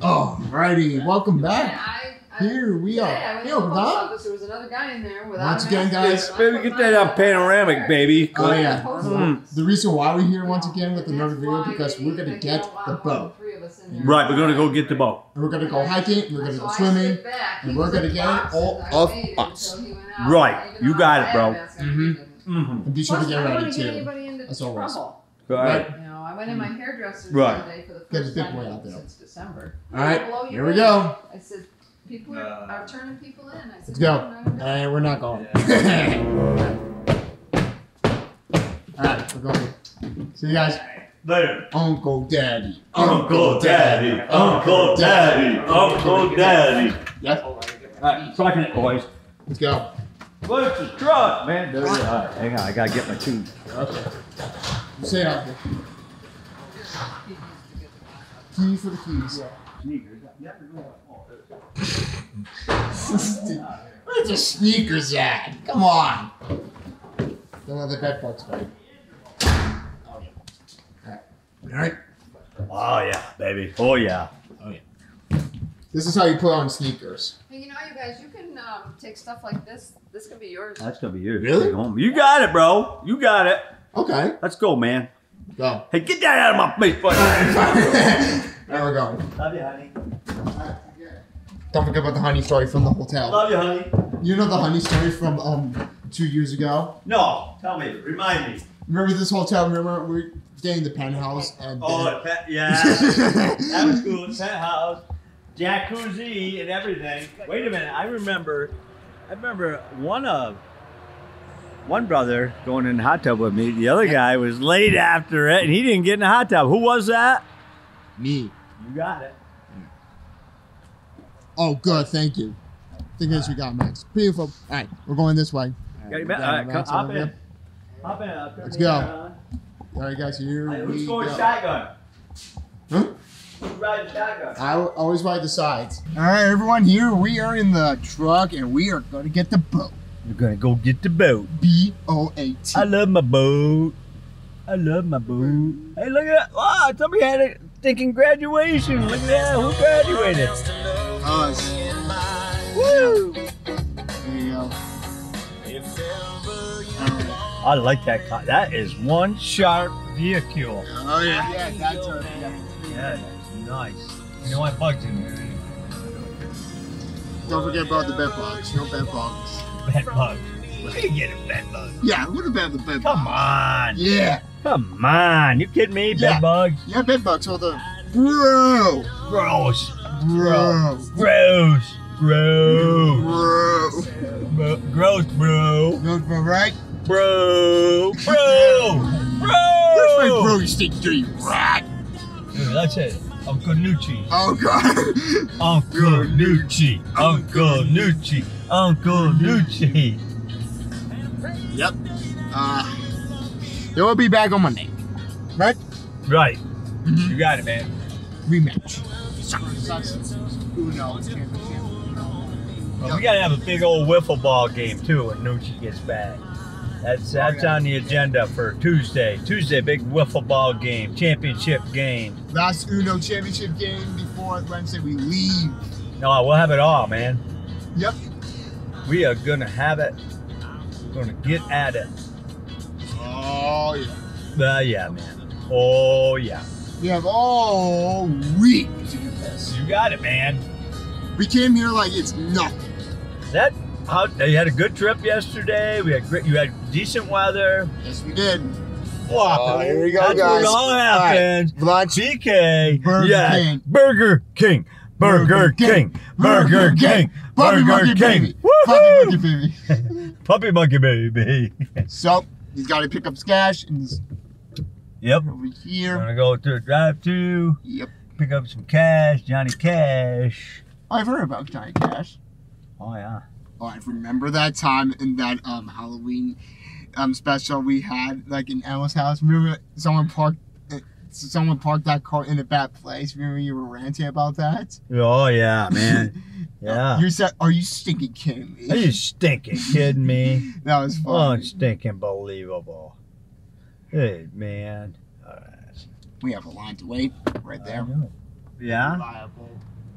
Alrighty, welcome back. I, I, Here we are. Today I went Here to the post are. office. There was another guy in there without Once a again, mask. guys- I Baby, get that on panoramic, baby. Oh yeah. Mm. The reason why we're here once again with And another that's video because we're gonna get the boat. three of us in there. Right, we're gonna go get the boat. And we're gonna go hiking. We're gonna go swimming. and we're gonna get boxes. all of us. until he went out. Right, you got it, bro. a mask, I Mhm. Mm-hmm. And be sure to get ready too. anybody into As always. trouble. Right. You know, I went in my hmm. hairdresser's Right. the other day for the Get first the big time boy out there. since December. All right, Below your here we rate. go. I said, people are, are turning people in. I said, Let's go. "No, no, no." And we're not going. Alright, we're going. See you guys. Later. Uncle Daddy. Uncle Daddy, Uncle Daddy, Uncle Daddy. Yes. Alright, trucking it, boys. Let's go. What's the truck, man? There we are. Hang on, I gotta get my tune. Okay. You Say it out there. Key for the keys. Where's the sneakers at? Come on. Don't let the bed bugs bite. Alright. Oh yeah, baby. Oh yeah. Oh, yeah. This is how you put on sneakers. Hey, you know, you guys, you can um, take stuff like this. This can be yours. That's gonna be yours. Really? Take home. You got it, bro. You got it. Okay. Let's go, man. Go. Hey, get that out of my face, buddy. there we go. Love you, honey. Don't forget about the honey story from the hotel. Love you, honey. You know the honey story from um two years ago? No, tell me. Remind me. Remember this hotel? Remember we were staying in the penthouse and Oh, it yeah. that was cool. Penthouse, jacuzzi, and everything. Wait a minute. I remember. I remember one of one brother going in the hot tub with me. The other guy was late after it, and he didn't get in the hot tub. Who was that? Me. You got it. Oh, good. Thank you. Think as we got Max. Beautiful. All right, we're going this way. Got your we all right, Max come- hop in. Hop in. Let's go. All right, guys. Here we who's go. going shotgun? Huh? Who's riding shotgun? I always ride the sides. All right, everyone. Here we are in the truck, and we are going to get the boat. We're gonna go get the boat. B O A T. I love my boat. I love my boat. Hey, look at that. Wow, somebody had a thinking graduation. Look at that. Who graduated? Us. Woo! There you go. I like that car. That is one sharp vehicle. Oh yeah. Yeah, that's our. That is nice. You know I bugs in there? Don't forget about the bed bugs. No bed bugs. Bed bugs. We're gonna get a bed bug. Yeah, what about the bed bugs? Come on. Yeah. Come on. You kidding me? Bed Yeah. bugs? Yeah, bed bugs. Hold on. Bro. Gross. Bro. Gross. Gross. Bro. Bro. Gross, bro. No, bro, right? Bro. Bro. Where's my Bro. bro? You rat. That's it. Uncle Nucci. Oh god. Uncle Nucci. Uncle Nucci. Uncle Nucci. yep. Uh, they will be back on Monday. Right? Right. Mhm. You got it, man. Rematch. Well, we gotta have a big old wiffle ball game too when Nucci gets back. That's that's on the agenda for Tuesday. Tuesday, big wiffle ball game, championship game. Last Uno championship game before Wednesday we leave. No, we'll have it all, man. Yep. We are gonna have it. Gonna get at it. Oh yeah. Uh, yeah, man. Oh yeah. We have all week to do this. You got it, man. We came here like it's nothing. That how you had a good trip yesterday. We had great. You had decent weather. Yes, we did. Whopper. Oh, here we go, That's guys. it all All right. Lunch. BK. Burger yeah. King. Burger King. Burger Burger King. King. Burger King. King. Puppy Burger monkey King. baby. Puppy monkey baby. Puppy monkey baby. so he's got to pick up his cash and he's Yep. over here. gonna go to a drive-through, Yep. pick up some cash, Johnny Cash. I've heard about Johnny Cash. Oh yeah. Oh, I remember that time in that um Halloween um special we had like in Emma's house. Remember someone parked someone parked that car in a bad place. Remember you were ranting about that? Oh yeah, man. Yeah. You said, "Are you stinking kidding me?" Are you stinking kidding me? that was Oh, fun. it's stinking believable. Hey man. Alright. We have a line to wait right there. Yeah. Reliable.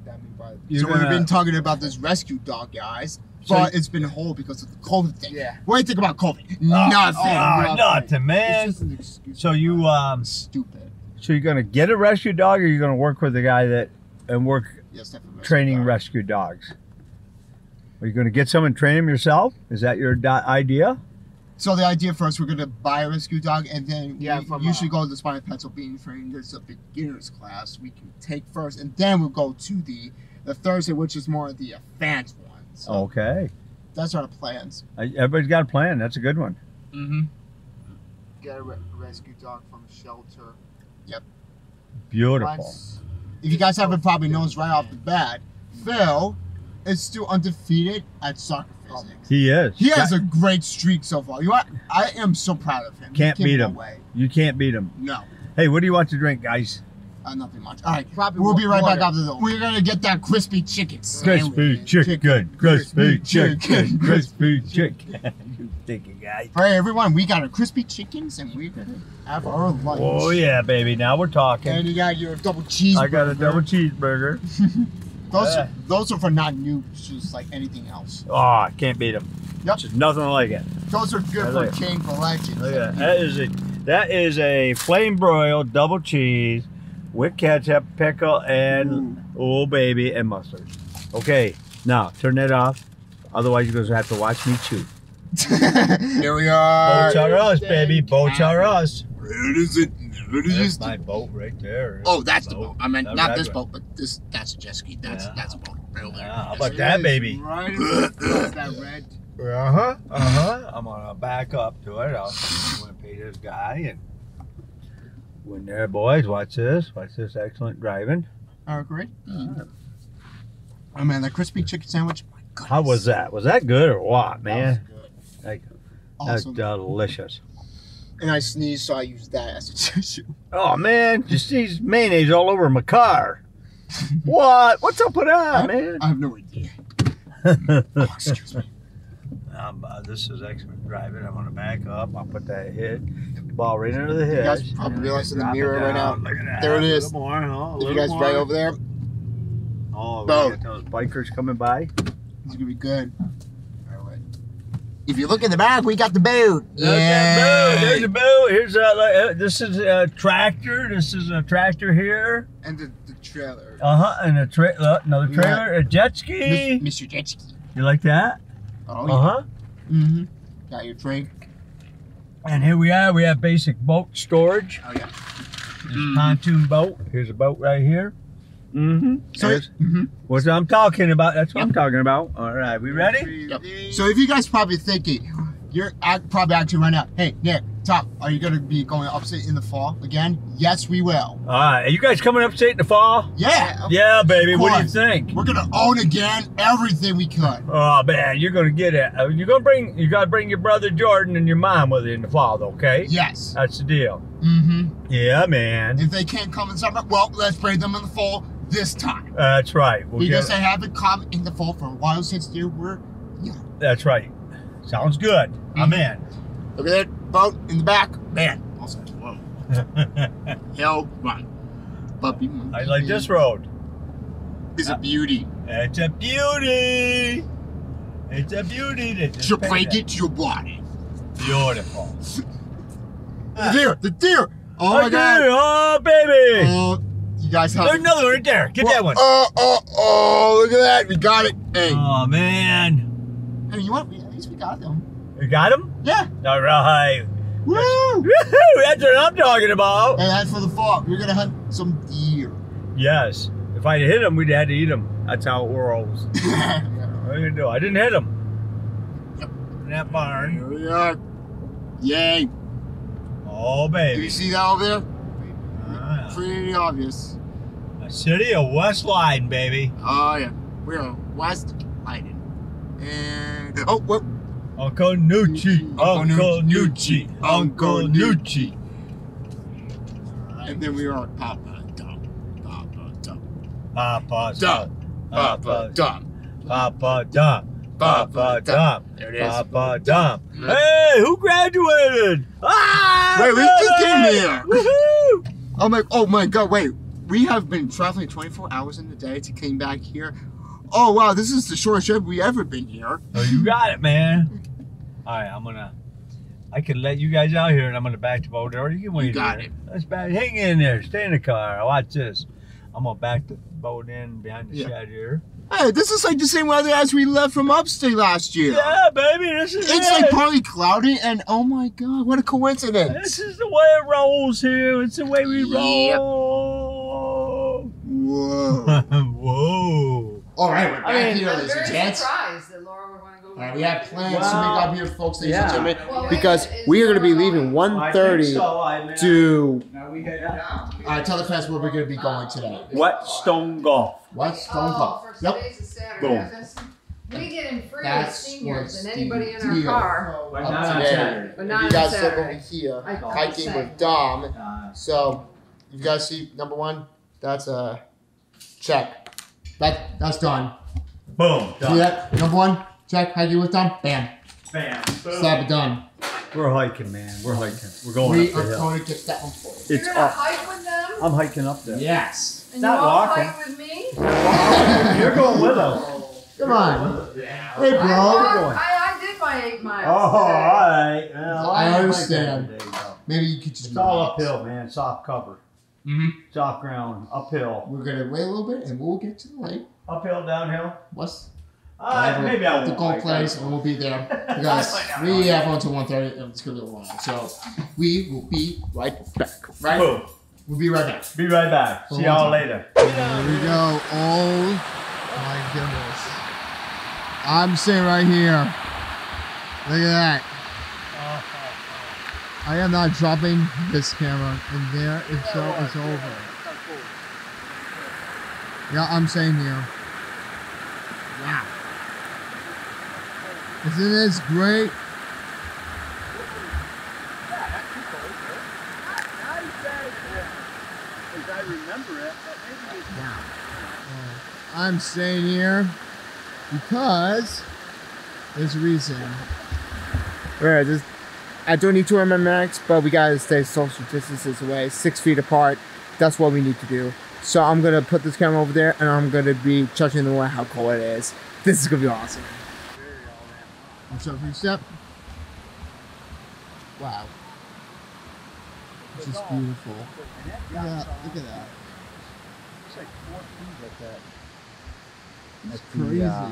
That means by- You're so we've been talking about this rescue dog, guys. So But it's been hold because of the COVID thing. Yeah. What do you think about COVID? Oh, Nothing. oh, nothing, man. It's just an excuse. So you um, stupid. So you're gonna get a rescue dog, or you're gonna work with the guy that and work Yes, training dog. rescue dogs? Are you gonna get someone and train them yourself? Is that your di- idea? So the idea first, we're gonna buy a rescue dog, and then Yeah, we from, usually uh, go to the spine pencil being trained. There's a beginners class we can take first, and then we'll go to the the Thursday, which is more of the advanced one. So Okay. that's our plans. Everybody's got a plan. That's a good one. Mm-hmm. Get a re- rescue dog from a shelter. Beautiful. Once- If you guys haven't probably noticed right off the bat, Phil is still undefeated at soccer physics. He is. He has a great streak so far. You know? I am so proud of him. Can't beat him. Way. You can't beat him. No, Hey, what do you want to drink, guys? uh, nothing much. All right, Probably we'll be right water. back after the. We're gonna get that crispy chicken. Crispy sandwich. chicken, crispy chicken, crispy chicken, crispy chicken. You thinking guy. All right, everyone, we got our crispy chickens and we're gonna have our lunch. Oh yeah, baby. Now we're talking. And you got your double cheeseburger. I got a double cheeseburger. Those, Yeah. those are for not new, just like anything else. Oh, I can't beat them. Yep. Just nothing like it. Those are good I for like- chain for legends. Look at that. That is a that is a flame broiled double cheese with ketchup, pickle, and oh baby, and mustard. Okay, now turn that off. Otherwise, you're gonna have to watch me chew. Here we are. Boats are us, baby. Boats are us. Where is it? Where is There's it? my boat right there. Oh, that's the boat. I mean, That not red this one. boat, but this. That's a jet ski. That's Yeah. that's a boat right over there. Yeah, how Yes, about it that, is. baby? Right that red. Uh huh. Uh huh. I'm gonna back up to it. I'll, I'm gonna pay this guy and. When there, boys, watch this. Watch this excellent driving. Oh, great. Oh man, that crispy chicken sandwich. My goodness. How was that? Was that good or what, That was man? Like, That's delicious. And I sneezed, so I used that as a tissue. Oh man, just these mayonnaise all over my car. what? What's up with that, man? I have no idea. Oh, excuse me. um, uh, this is excellent driving. I'm gonna back up. I'll put that hit ball right under the You hitch. guys probably realize in the mirror right now. down. Look at that. There it is. A little more, huh? A If little you guys more. right over there, Oh, those bikers coming by. it's gonna be good. Alright. If you look in the back, we got the boat. There's that boat. There's a boat. Here's a, uh, this is a tractor. This is a tractor here. And the, the trailer. Uh huh. And a tra- uh, another We got- trailer. A jet ski. Mr. Jet Ski. You like that? Oh yeah. Uh huh. Mm-hmm. Got your drink. And here we are. We have basic boat storage. Oh yeah. This Mhm. pontoon boat. Here's a boat right here. Mm-hmm. So, mhm. what I'm talking about. That's what I'm talking about. All right, we ready? Yep. So if you guys probably thinking, you're act, probably actually right now, hey Nick, Top, are you gonna be going upstate in the fall again? Yes, we will. All right, are you guys coming upstate in the fall? Yeah, Yeah, baby. What do you think? we're gonna own again everything we could. Oh man, you're gonna get it. Uh, You're gonna bring. You gotta bring your brother Jordan and your mom with you in the fall, okay? Yes. That's the deal. Mm-hmm. Yeah, man. If they can't come in summer, well, let's bring them in the fall this time. That's right. We'll because get, they haven't come in the fall for a while since they were young. that's right. Sounds good. Mm-hmm. I'm in. Look at that boat in the back. Man. Also, whoa. Hell run. Puppy. I like this road. It's a beauty. It's a beauty. It's a beauty. that just You break it, you bought it. Beautiful. The deer, the deer. Oh my Okay, god. Oh, baby. Oh, you guys have. There's another one right there. Get that one. Oh, oh, oh, oh look at that. We got it. Hey. Oh, man. hey, you want? At least we got them. We got them? Yeah. All right. Woo! Woohoo! That's what I'm talking about. Hey, that's for the fall. We're gonna hunt some deer. Yes. If I'd hit them, we'd had to eat them. That's how it rolls. What are you gonna do? I didn't hit them. Yep. In that barn. Here we are. Yay. Oh, Do baby. you see that over there? Pretty obvious. a city of West Line, baby. Oh, yeah. We're West Leyden. And. Oh, what? Uncle Nucci. Uncle Nucci. Uncle Nucci. And then we are Papa Dump. Papa Dump. Papa Dump. Papa Dump. Papa Dump. Papa Dump. There it is. Papa Dump. Hey, who graduated? Ah! Wait, we just came here. Woohoo! Oh my, oh my God! Wait, we have been traveling 24 hours in the day to came back here. Oh wow, this is the shortest trip we ever been here. Oh, you got it, man. All right, I'm gonna. I can let you guys out here, and I'm gonna back the boat, or you can wait. You got here. it. Let's back. Hang in there. Stay in the car. Watch this. I'm gonna back the boat in behind the Yeah. shed here. Hey, this is like the same weather as we left from upstate last year. Yeah, baby, this is It's it. like partly cloudy, and oh my God, what a coincidence. This is the way it rolls here. It's the way we Yep. roll. Whoa! Whoa. All right, we're back I mean- here, I'm ladies and gents. surprised that Laura would want to go. All right, we have plans to Wow. make up here, folks, ladies Yeah. gentlemen, Well, because we are going to be leaving going? 1.30 so. I mean, to. Now we head down. All right, tell the fans where we're going to be going today. Whetstone Gulf. What? Stone Oh, Yep. today's is Saturday. Boom. I was gonna say, We get in free as That's seniors what's than anybody in the our deal. car. But Up not today. Saturday. But not you guys live over here I- hiking with Dom. Uh, So, you guys see number one? That's a check. That that's done. boom. See that? Number one, check. you with Dom. Bam. Bam. Slap it done. We're hiking, man. We're hiking. We're going We up the are hill. going to get that one for you. It's You're gonna up. hike with them, I'm hiking up there. Yes. and not you all walking. hike with me. You're going with us. Come on. Hey, I, bro. walked- I, I did my eight miles. all today. right. Well, I ain't like understand. that today, though. Maybe you could just It's all uphill, man. Soft cover. Mm-hmm. Soft ground. Uphill. We're gonna wait a little bit, and we'll get to the lake. Uphill, downhill. What's Uh, maybe I won't. the like place, and we'll be there because we have until 1.30 and it's gonna be a long. So we will be right back. Right? Boom. We'll be right back. Be right back. For See y'all later. Here we go. Oh my goodness. I'm sitting right here. Look at that. I am not dropping this camera in there until it's over. Yeah, I'm saying here. Wow. Isn't this great? I'm staying here because there's a reason. Right, this, I don't need to wear my mask, but we gotta stay social distances away, six feet apart. That's what we need to do. So I'm gonna put this camera over there, and I'm gonna be judging the way how cold it is. This is gonna be awesome. One step, three step. Wow. This is beautiful. Yeah. Look at that. It's like four feet like that. It's That's the, crazy. uh,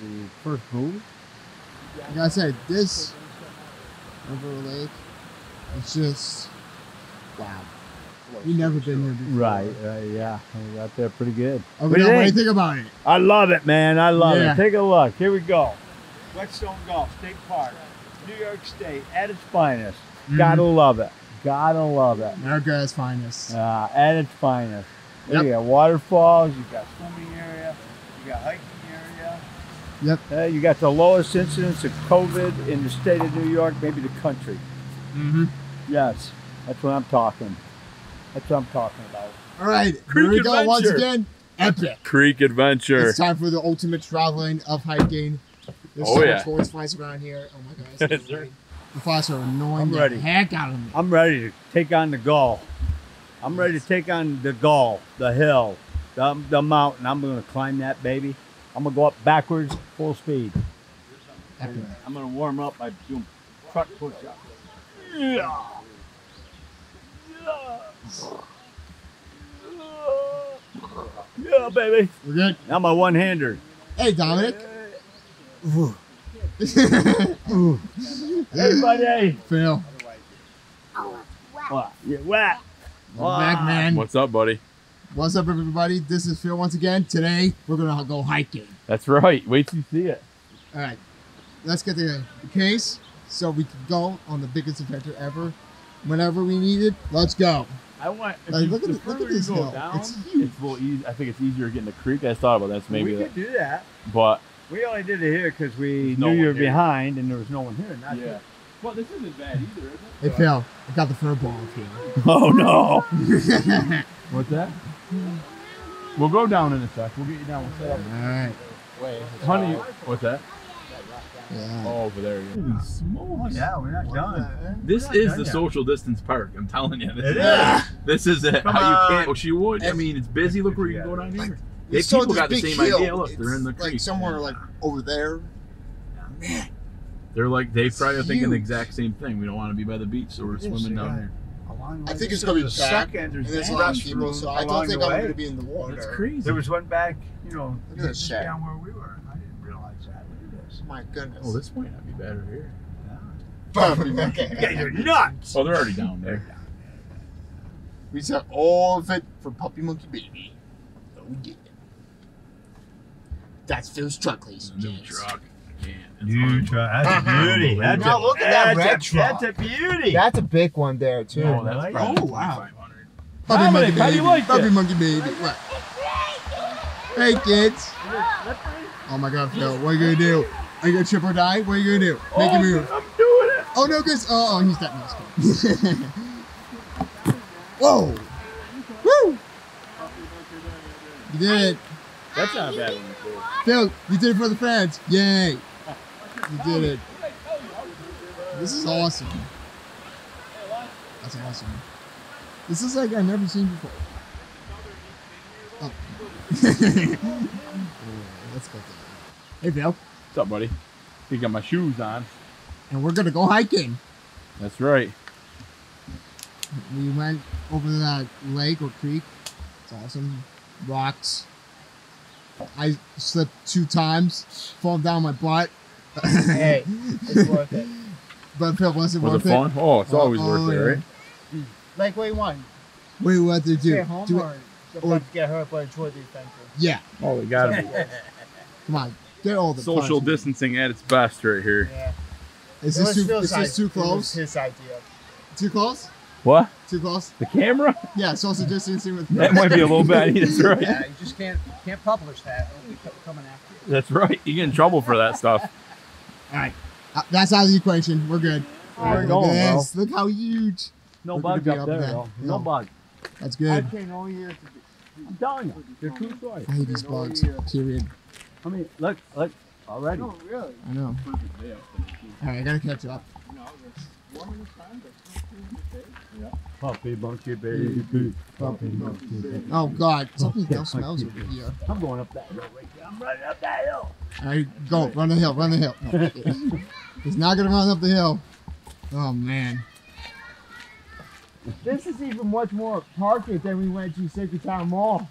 The first move. Like I said, this over lake, it's just wow. We've never been here before. Right, right, yeah. We got there pretty good. Oh, What do you what do you think? think about it? I love it, man. I love Yeah. it. Take a look. Here we go. Whetstone Gulf State Park, New York State, at its finest. Mhm. Gotta love it. Gotta love it. America's finest. Uh, at its finest. Yep. You got waterfalls, you got swimming area, you got hiking area. Yep. Uh, you got the lowest incidence of COVID in the state of New York, maybe the country. Mm-hmm. Yes, that's what I'm talking. That's what I'm talking about. All right, Creek here we go once again. Epic. Creek Adventure. It's time for the ultimate traveling of hiking. There's Oh, so yeah. much forest flies around here. Oh my god. Is there? The flies are annoying I'm the heck out of me. I'm ready to take on the goal. I'm ready to take on the goal, the hill, the, the mountain. I'm going to climb that baby. I'm going to go up backwards, full speed. Epic. I'm going to warm up by doing truck push-ups. Yeah. Yeah, baby. We're good. Now my one-hander. Hey, Dominic. Hey, buddy. Phil. What? You wet? Welcome back, man. What's up, buddy? What's up, everybody? This is Phil once again. Today, we're gonna go hiking. That's right. Wait till you see it. All right, let's get the case so we can go on the biggest adventure ever. Whenever we need it, let's go. I want. Like, you, look at the the- look at this hill. down, It's huge. it's easy. I think it's easier getting the creek. I thought about that. So maybe we that. could do that. But We only did it here because we There's no knew you were here. behind and there was no one here. Not yeah. Well, this isn't bad either, is it? Hey, fell. I got the fur ball here. Oh no. What's that? We'll go down in a sec. We'll get you down. We'll set up. right. Honey, what's that? Yeah. Oh, over there. Holy smokes. Yeah, we're not done. This We're not is done the yet. social distance park. I'm telling you. This It is. is. This is it. Come How you can't. Well, she would. I mean, it's busy. Look where you can go down here. They It's people this got the same hill. idea. Look, they're in the It's creek. Like somewhere like over there. Man. They're like they probably are thinking the exact same thing. We don't want to be by the beach, so we're Yes, swimming down here. I think way. it's gonna be There's packed, second, And there's there's a lot of restroom people, so I don't think I'm gonna be in the water. That's crazy. There was one back, you know, Look at this shack. down where we were. I didn't realize that. Look at this. My goodness. Oh, this might not be better over here. Puppy You guys monkey. are nuts. Oh, they're already down there. We said all of it for Puppy Monkey Baby. Oh yeah. That's Phil's truck, ladies and New gents. truck. Man, it's New truck. That's a beauty. That's Now a, look at that that's red a, truck. That's a beauty. That's a big one there too. Oh, that's Right. probably Oh, wow. 2500. Puppy Dominic, Monkey how do Baby. you like Puppy this? Monkey Baby. What? Hey kids. Oh my god, Phil. What are you gonna do? Are you gonna trip or die? What are you gonna do? Oh, Make oh, a move. I'm doing it. Oh no, cause oh, oh he's that nice. Whoa! Woo! You did it, That's not a bad one. Phil. You did it for the fans. Yay! You did it. This is awesome. That's awesome. This is like I've never seen before. Oh. oh Let's go. Hey, Phil. What's up, buddy? You got my shoes on. And we're gonna go hiking. That's right. We went over that lake or creek. It's awesome. Rocks. I slipped two times, fall down my butt. Hey, it's worth it. But Phil wasn't Was worth it fun? Oh, it's Oh, always oh, worth it, yeah. right? Like, what you want? Wait, what did you Stay do? home do it- or about get hurt but enjoy the adventure? yeah, Oh, we got it. come on. Get all the Social punch. distancing at its best right here. Yeah. Is this too? Is this too idea. It was close? his idea. Too close? What? Too close? The camera? Yeah, social distancing with. That might be a little bad. That's right. Yeah, you just can't can't publish that. It'll be coming after you. That's right. You get in trouble for that stuff. All right, uh, that's out of the equation. We're good. We're Look going, at bro. Look how huge. No We're gonna bugs be up up there, there. though. No. No bugs. That's I good. came all year to I'm telling you, they're true story. I hate these bugs. Period. I mean, look, look, already. No, really. I know. All right, I gotta catch up. Puppy monkey baby. Oh God, something else smells over here. I'm going up that hill right there. I'm running up that hill. All right, go run the hill, run the hill. No, he's not gonna run up the hill. Oh man. This is even much more parking than we went to Sangertown Mall.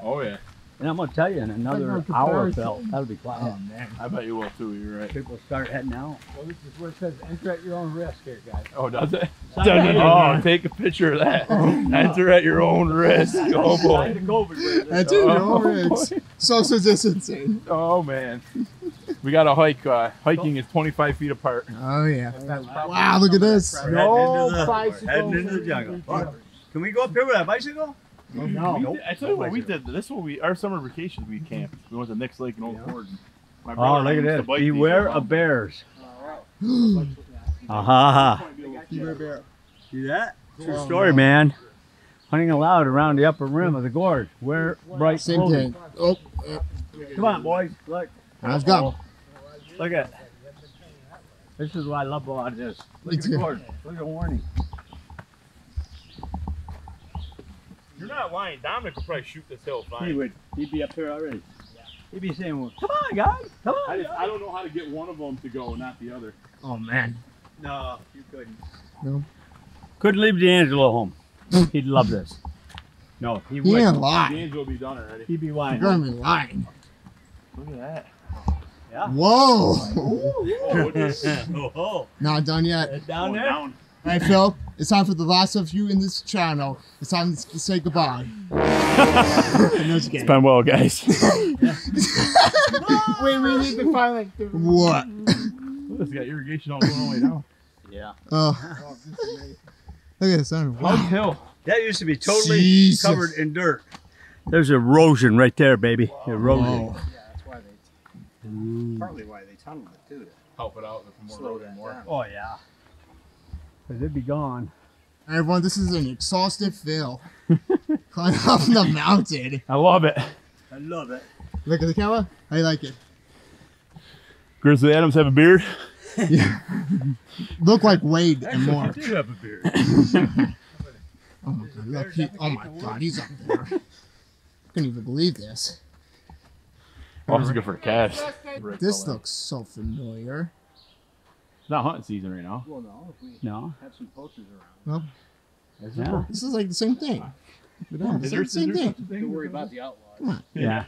Oh yeah. And I'm gonna tell you, in another no hour, comparison. Phil, that'll be quiet. Oh man. I bet you will too. You're right. People start heading out. Well, this is where it says enter at your own risk here, guys. Oh, does it? Sign Oh, take a picture of that. Enter at your own risk. Oh boy. the COVID right there. That's it, Oh, no rigs. Social distancing. Oh man. We got a hike. Uh, hiking is 25 feet apart. Oh yeah. That's Wow, look at this. No heading into the- bicycles heading into the jungle. Can we go up here with that bicycle? No. We did- I tell you what, we did. This one we our summer vacation we camped. We went to Nick's Lake in Old Gordon. My Oh, brother look used at to this. bike these Beware around. of bears. Bear Aha. bear. See that? True story, man. Hunting allowed around the upper rim of the gorge. Wear bright Same clothing. thing. Oh, uh, Come on, boys. Look. let's go. Look at. This is why I love about this. Look at the too. gorge. Look at the warning. You're not lying. Dominic could probably shoot this hill fine. He would. He'd be up here already. He'd be saying, well, "Come on, guys. Come on." I, just, guys." I don't know how to get one of them to go, not the other. Oh man. No, you couldn't. No. Couldn't leave D'Angelo home. He'd love this. No, he He would. ain't lying. D'Angelo will be done already. He'd be lying. You're gonna be lying. Look at that. Yeah. Whoa. Oh, it's oh, oh. Not done yet. Down going there. down. All right, Phil. It's time for the last of you in this channel. It's time to say goodbye. it's been well, guys. Wait, we need to find like the. What? It's got irrigation all going all the way down. Yeah. Oh, look at this. sun. Hug Wow. Hill. That used to be totally Jesus. covered in dirt. There's erosion right there, baby. Erosion. Whoa. Yeah, that's why they. Partly why they tunneled it too. to Help it out with more Slow that more. down. Oh yeah. Cause it'd be gone. Everyone, this is an exhaustive Phil. Climb up the mountain. I love it. I love it. Look at the camera. How you like it? Grizzly Adams have a beard. Yeah. Look like Wade and more. do have a beard. Oh my god, look, he, oh my god, he's up there. I Couldn't even believe this. This is good for a cast. This looks so familiar. It's not hunting season right now. Well, no, if we No. have some posters around. Well, Yeah. this is like the same thing. Yeah, Is there, like the same is there thing. such a thing? Don't worry about the outlaws. Come on. Yeah.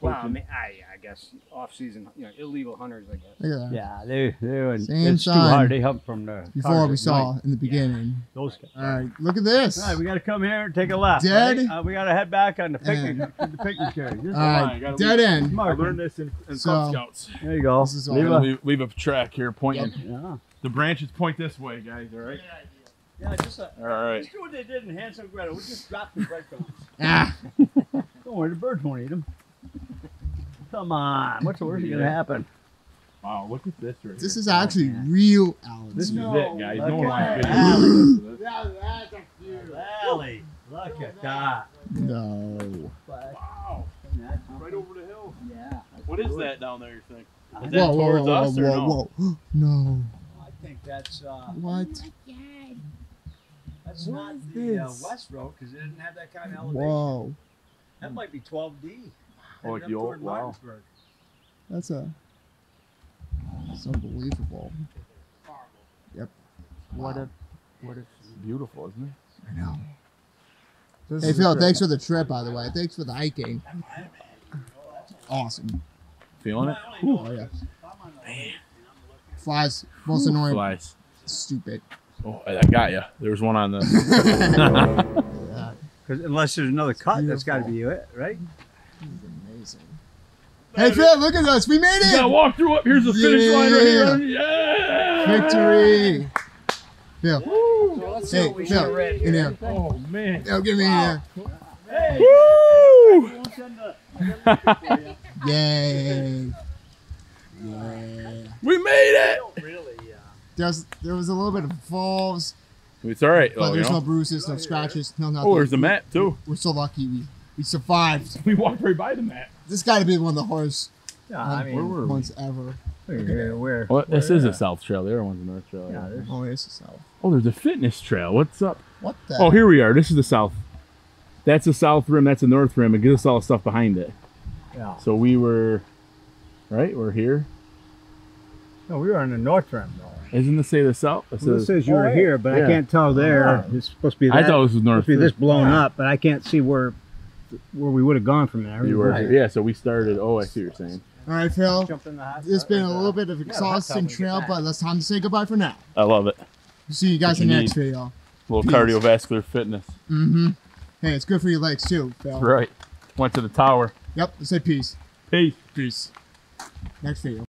Well, I mean, I, I guess off season, you know, illegal hunters, I guess. Look at that. Yeah. They they would, Same it's too sign. hard. They hunt from the Before cars we at saw night. in the beginning. those guys. All right, look at this. All right, we got to come here and take a left. Dead? right? Uh, we got to head back on the picnic, Yeah. the picnic area. This is All gotta dead leave. end. I Mark. learned this in, in So- Cub Scouts. There you go. This is all- Leave a- Leave, leave a track here pointing. Yeah. The branches point this way, guys. All right. Yeah, just, uh, All right. just do what they did in Hansel and Gretel. We just dropped the breadcrumbs. Ah, Don't worry, the birds won't eat them. Come on, what's the worst gonna happen? Wow, look at this right this here. is actually real Alex. This is it, guys. look No one at wants that. videos. Valley, look at that. No. Wow. Right over the hill. Yeah. What is that down there, you think? Is that whoa, whoa, towards whoa, us or whoa, no? whoa. No. I think that's uh, What? that's What not is the uh, this? west road because it didn't have that kind of elevation. Whoa. That might be 12D. Oh, like Headed the old- wow. That's a. It's unbelievable. Yep. What a, what a beautiful, isn't it? I know. This Hey Phil, thanks for the trip, by the way. Thanks for the hiking. Awesome. Feeling it? Oh yeah. Man. Flies, most annoying. Flies. Stupid. Oh, I I got you. There was one on the. Cause unless there's another cut, that's got to be it, right? Amazing. Hey Phil, look at us. We made it. Yeah, it. walk through up. Here's the finish line right Yeah. here. Yeah. Victory. Phil. So Hey, what we Phil. read In here. here. Oh man. Yo, give me here. Uh, Woo! Yay. Yeah. We made it. Really? Yeah. There's there was a little bit of falls, It's all right. but Oh, you there's know? no bruises, no scratches, no nothing. oh, there's the mat too. We're so lucky we we survived. We walked right by the mat. This got to be one of the hardest Yeah, I um, mean, were we? ones ever. where, where, Well, this where is a south trail. The other one's a north trail. Yeah, there's- Oh, this is so. Oh, there's a fitness trail. What's up? What the? Oh, here we are. This is the south. That's the south rim. That's the north rim. It gives us all the stuff behind it. Yeah. So we were, right? We're here. No, we were on the north rim though. Isn't this say the south? It Well, this says- says you were Oh, here, but yeah. I can't tell there. It's supposed to be. That, I thought this was north. supposed to be this too. blown up, but I can't see where where we would have gone from there. You were Right. Yeah. So we started. Oh, I see what you're saying. All right, Phil. Jump in the hot It's tub been a and, little bit of yeah, the hot exhausting tub when we get trail, back. but it's time to say goodbye for now. I love it. See you guys What in the next video. A little Peace. cardiovascular fitness. Mm-hmm. Hey, it's good for your legs too, Phil. Right. Went to the tower. Yep. Say peace. Peace. Peace. Next video.